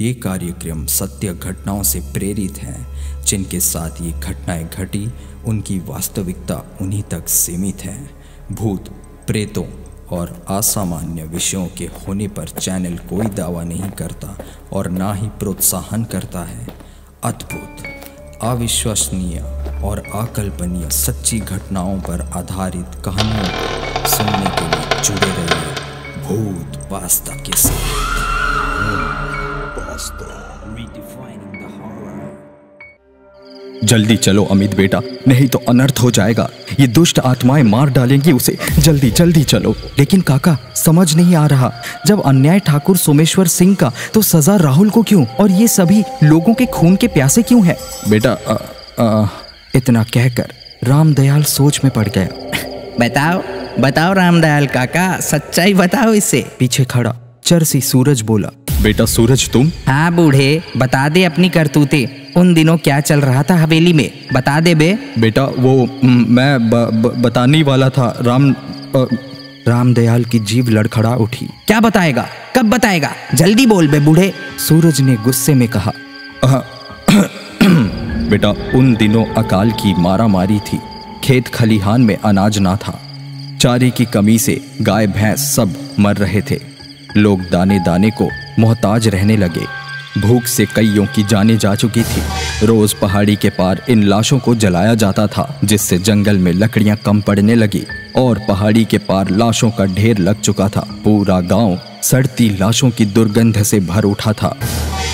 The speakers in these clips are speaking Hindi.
ये कार्यक्रम सत्य घटनाओं से प्रेरित है, जिनके साथ ये घटनाएँ घटी, उनकी वास्तविकता उन्हीं तक सीमित है भूत, प्रेतों और असामान्य विषयों के होने पर चैनल कोई दावा नहीं करता और ना ही प्रोत्साहन करता है अद्भुत, अविश्वसनीय और अकल्पनीय सच्ची घटनाओं पर आधारित कहानियों को सुनने के लिए जुड़े रहिए भूत पास्ता के साथ. जल्दी चलो अमित बेटा। नहीं तो अनर्थ हो जाएगा। ये दुष्ट आत्माएँ मार डालेंगी उसे। जल्दी जल्दी चलो। लेकिन काका समझ नहीं आ रहा। जब अन्याय ठाकुर सोमेश्वर सिंह का तो सजा राहुल को क्यों? और ये सभी लोगों के खून के प्यासे क्यों है? बेटा आ, आ, इतना कहकर रामदयाल सोच में पड़ गया। बताओ बताओ रामदयाल काका। सच्चाई बताओ इसे। पीछे खड़ा। चरसी सूरज बोला बेटा सूरज तुम? हाँ बूढ़े बता दे अपनी करतूते। उन दिनों क्या चल रहा था हवेली में? बता दे बे। बेटा वो मैं ब, ब, बताने वाला था राम अ, रामदयाल की जीव लड़खड़ा उठी। क्या बताएगा? कब बताएगा? जल्दी बोल बे बूढ़े। सूरज ने गुस्से में कहा "अह, बेटा उन दिनों अकाल की मारामारी थी। खेत खलिहान में अनाज ना था। चारे की कमी से गाय भैंस सब मर रहे थे। लोग दाने दाने को मोहताज रहने लगे। भूख से कईयों की जाने जा चुकी थी। रोज पहाड़ी के पार इन लाशों को जलाया जाता था, जिससे जंगल में लकड़ियाँ कम पड़ने लगी और पहाड़ी के पार लाशों का ढेर लग चुका था। पूरा गाँव सड़ती लाशों की दुर्गंध से भर उठा था।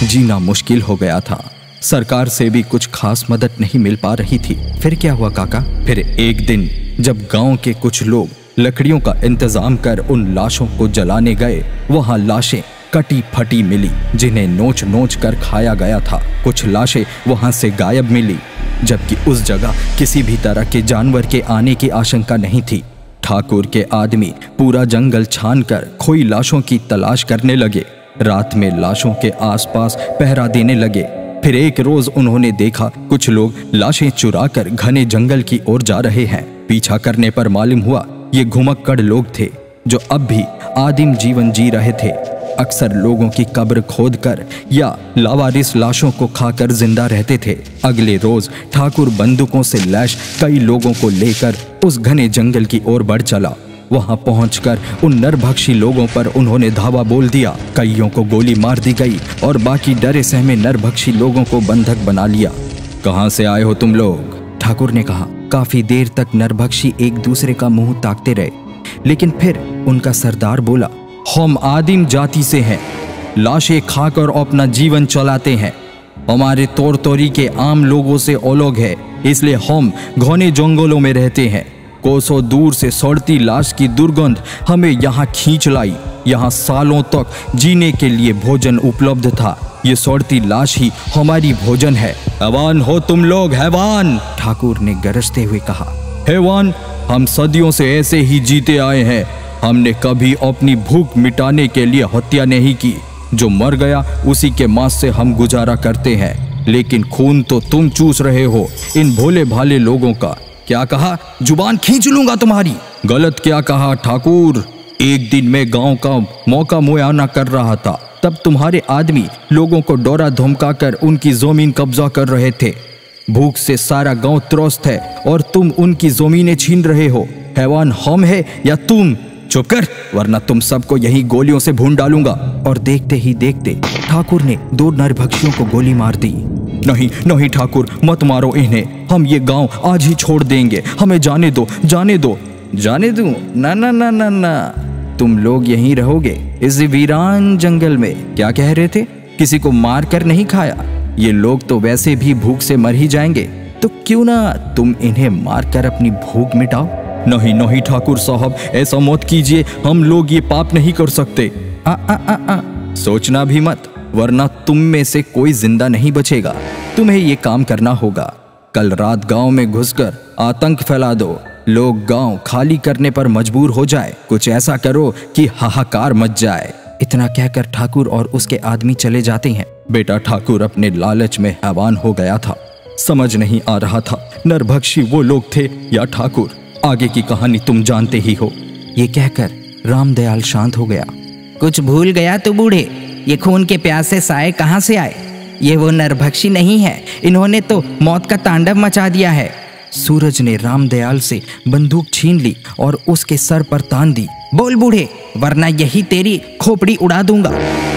जीना मुश्किल हो गया था। सरकार से भी कुछ खास मदद नहीं मिल पा रही थी। फिर क्या हुआ, काका? फिर एक दिन जब गाँव के कुछ लोग लकड़ियों का इंतज़ाम कर उन लाशों को जलाने गए। वहाँ लाशें कटी फटी मिली, जिन्हें नोच नोच कर खाया गया था। कुछ लाशें वहाँ से गायब मिली, जबकि उस जगह किसी भी तरह के जानवर के आने की आशंका नहीं थी। ठाकुर के आदमी पूरा जंगल छान कर खोई लाशों की तलाश करने लगे। रात में लाशों के आसपास पहरा देने लगे। फिर एक रोज उन्होंने देखा, कुछ लोग लाशें चुरा कर घने जंगल की ओर जा रहे हैं। पीछा करने पर मालूम हुआ ये घुमक्कड़ लोग थे, जो अब भी आदिम जीवन जी रहे थे। अक्सर लोगों की कब्र खोद कर या लावारिस लाशों को खाकर ज़िंदा रहते थे। अगले रोज ठाकुर बंदूकों से लैश कई लोगों को लेकर उस घने जंगल की ओर बढ़ चला। वहाँ पहुंचकर उन नरभक्षी लोगों पर उन्होंने धावा बोल दिया। कईयों को गोली मार दी गई और बाकी डरे सहमे नरभक्षी लोगों को बंधक बना लिया। कहाँ से आए हो तुम लोग? ठाकुर ने कहा, काफ़ी देर तक नरभक्षी एक दूसरे का मुँह ताकते रहे, लेकिन फिर उनका सरदार बोला, हम आदिम जाति से हैं, लाशें खाकर अपना जीवन चलाते हैं। हमारे तौर तोरी के आम लोगों से अलग है, इसलिए हम घने जंगलों में रहते हैं। कोसों दूर से सड़ती लाश की दुर्गंध हमें यहाँ खींच लाई। यहाँ सालों तक जीने के लिए भोजन उपलब्ध था। ये सड़ती लाश ही हमारी भोजन है। हैवान हो तुम लोग, हैवान! ठाकुर ने गरजते हुए कहा। हैवान, हम सदियों से ऐसे ही जीते आए हैं। हमने कभी अपनी भूख मिटाने के लिए हत्या नहीं की। जो मर गया, उसी के मांस से हम गुजारा करते हैं। लेकिन खून तो तुम चूस रहे हो, इन भोले भाले लोगों का। क्या कहा? ज़ुबान खींच लूँगा तुम्हारी। गलत क्या कहा, ठाकुर? एक दिन मैं गाँव का मौका मुआना कर रहा था। तब तुम्हारे आदमी लोगों को डोरा धमका कर उनकी ज़मीन कब्जा कर रहे थे। भूख से सारा गाँव त्रस्त है और तुम उनकी जमीनें छीन रहे हो। हैवान हम है या तुम? चुप कर, वरना तुम सबको यही गोलियों से भून डालूँगा। और देखते ही देखते ठाकुर ने दो नरभक्षियों को गोली मार दी। नहीं नहीं ठाकुर मत मारो इन्हें। हम ये गाँव आज ही छोड़ देंगे। हमें जाने दो जाने दो। जाने दो? ना ना ना ना ना। तुम लोग यहीं रहोगे इस वीरान जंगल में। क्या कह रहे थे? किसी को मार कर नहीं खाया? ये लोग तो वैसे भी भूख से मर ही जाएँगे। तो क्यों ना तुम इन्हें मार कर अपनी भूख मिटाओ? नहीं नहीं ठाकुर साहब ऐसा मत कीजिए। हम लोग ये पाप नहीं कर सकते। आ, आ, आ, आ, सोचना भी मत। वरना तुम में से कोई ज़िंदा नहीं बचेगा। तुम्हें ये काम करना होगा। कल रात गाँव में घुसकर आतंक फैला दो। लोग गाँव खाली करने पर मजबूर हो जाए। कुछ ऐसा करो कि हाहाकार मच जाए। इतना कहकर ठाकुर और उसके आदमी चले जाते हैं। बेटा ठाकुर अपने लालच में हैवान हो गया था। समझ नहीं आ रहा था, नरभक्षी वो लोग थे या ठाकुर। आगे की कहानी तुम जानते ही हो। ये कहकर रामदयाल शांत हो गया। कुछ भूल गया तो बूढ़े। ये खून के प्यासे साए कहाँ से आए? ये वो नरभक्षी नहीं है। इन्होंने तो मौत का तांडव मचा दिया है। सूरज ने रामदयाल से बंदूक छीन ली और उसके सर पर तान दी। बोल बूढ़े, वरना यही तेरी खोपड़ी उड़ा दूँगा।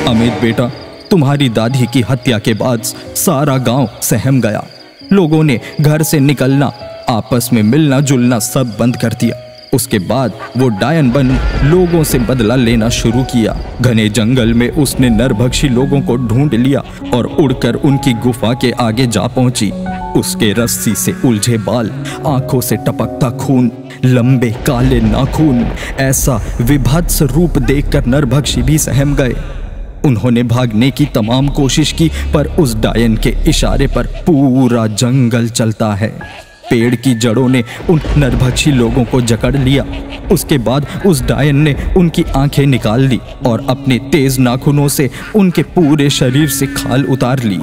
अमित बेटा, तुम्हारी दादी की हत्या के बाद सारा गाँव सहम गया। लोगों ने घर से निकलना, आपस में मिलना जुलना सब बंद कर दिया। उसके बाद वो डायन बन लोगों से बदला लेना शुरू किया। घने जंगल में उसने नरभक्षी लोगों को ढूंढ लिया और उड़कर उनकी गुफा के आगे जा पहुँची। उसके रस्सी से उलझे बाल, आँखों से टपकता खून, लंबे काले नाखून, ऐसा विभत्स रूप देखकर नरभक्षी भी सहम गए। उन्होंने भागने की तमाम कोशिश की, पर उस डायन के इशारे पर पूरा जंगल चलता है। पेड़ की जड़ों ने उन नरभक्षी लोगों को जकड़ लिया। उसके बाद उस डायन ने उनकी आँखें निकाल ली और अपने तेज नाखूनों से उनके पूरे शरीर से खाल उतार ली।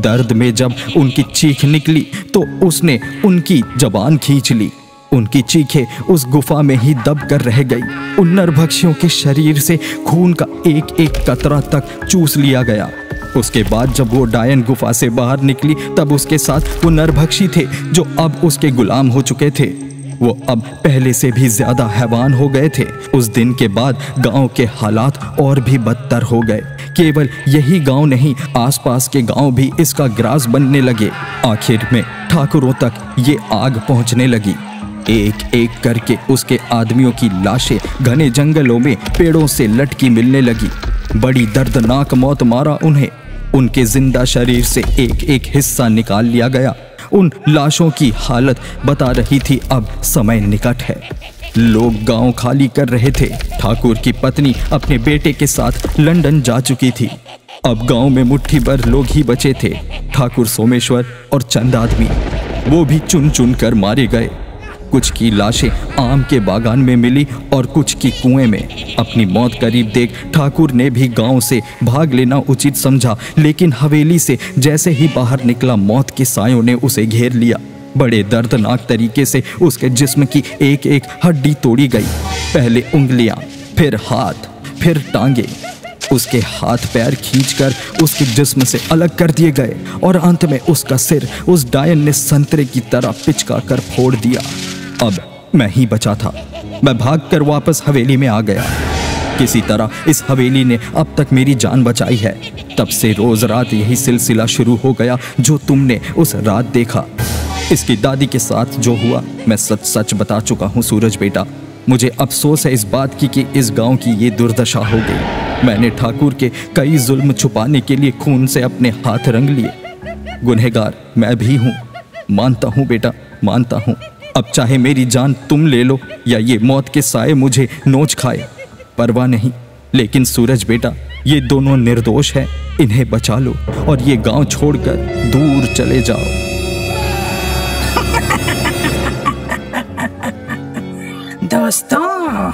दर्द में जब उनकी चीख निकली तो उसने उनकी जबान खींच ली। उनकी चीखें उस गुफा में ही दब कर रह गई। उन नरभक्षियों के शरीर से खून का एक एक कतरा तक चूस लिया गया। उसके बाद जब वो डायन गुफा से बाहर निकली, तब उसके साथ वो नरभक्षी थे, जो अब उसके गुलाम हो चुके थे। वो अब पहले से भी ज़्यादा हैवान हो गए थे। उस दिन के बाद गाँव के हालात और भी बदतर हो गए। केवल यही गाँव नहीं, आसपास के गाँव भी इसका ग्रास बनने लगे। आखिर में ठाकुरों तक ये आग पहुँचने लगी। एक एक करके उसके आदमियों की लाशें घने जंगलों में पेड़ों से लटकी मिलने लगी। बड़ी दर्दनाक मौत मारा उन्हें। उनके ज़िंदा शरीर से एक एक हिस्सा निकाल लिया गया। उन लाशों की हालत बता रही थी, अब समय निकट है। लोग गाँव खाली कर रहे थे। ठाकुर की पत्नी अपने बेटे के साथ लंदन जा चुकी थी। अब गाँव में मुट्ठी भर लोग ही बचे थे। ठाकुर सोमेश्वर और चंद आदमी, वो भी चुन चुन कर मारे गए। कुछ की लाशें आम के बागान में मिली और कुछ की कुएँ में। अपनी मौत करीब देख ठाकुर ने भी गाँव से भाग लेना उचित समझा, लेकिन हवेली से जैसे ही बाहर निकला, मौत के सायों ने उसे घेर लिया। बड़े दर्दनाक तरीके से उसके जिस्म की एक एक हड्डी तोड़ी गई। पहले उंगलियाँ, फिर हाथ, फिर टांगे। उसके हाथ पैर खींचकर उसके जिस्म से अलग कर दिए गए और अंत में उसका सिर उस डायन ने संतरे की तरह पिचका कर फोड़ दिया। अब मैं ही बचा था। मैं भागकर वापस हवेली में आ गया। किसी तरह इस हवेली ने अब तक मेरी जान बचाई है। तब से रोज रात यही सिलसिला शुरू हो गया जो तुमने उस रात देखा। इसकी दादी के साथ जो हुआ, मैं सच सच बता चुका हूँ सूरज बेटा। मुझे अफसोस है इस बात की कि इस गाँव की ये दुर्दशा हो गई। मैंने ठाकुर के कई जुल्म छुपाने के लिए खून से अपने हाथ रंग लिए। गुनहगार, मैं भी हूँ। मानता हूँ बेटा, मानता हूँ। अब चाहे मेरी जान तुम ले लो या ये मौत के साए मुझे नोच खाए। परवाह नहीं। लेकिन सूरज बेटा ये दोनों निर्दोष है। इन्हें बचा लो और ये गाँव छोड़कर दूर चले जाओ। दोस्तों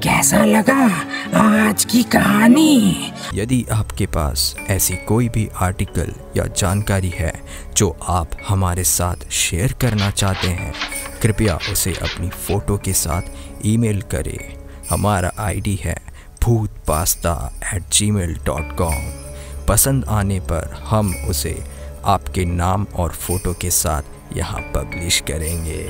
कैसा लगा आज की कहानी? यदि आपके पास ऐसी कोई भी आर्टिकल या जानकारी है जो आप हमारे साथ शेयर करना चाहते हैं कृपया उसे अपनी फ़ोटो के साथ ईमेल करें। हमारा आईडी है भूत pasta at G mail dot com पसंद आने पर हम उसे आपके नाम और फ़ोटो के साथ यहाँ पब्लिश करेंगे।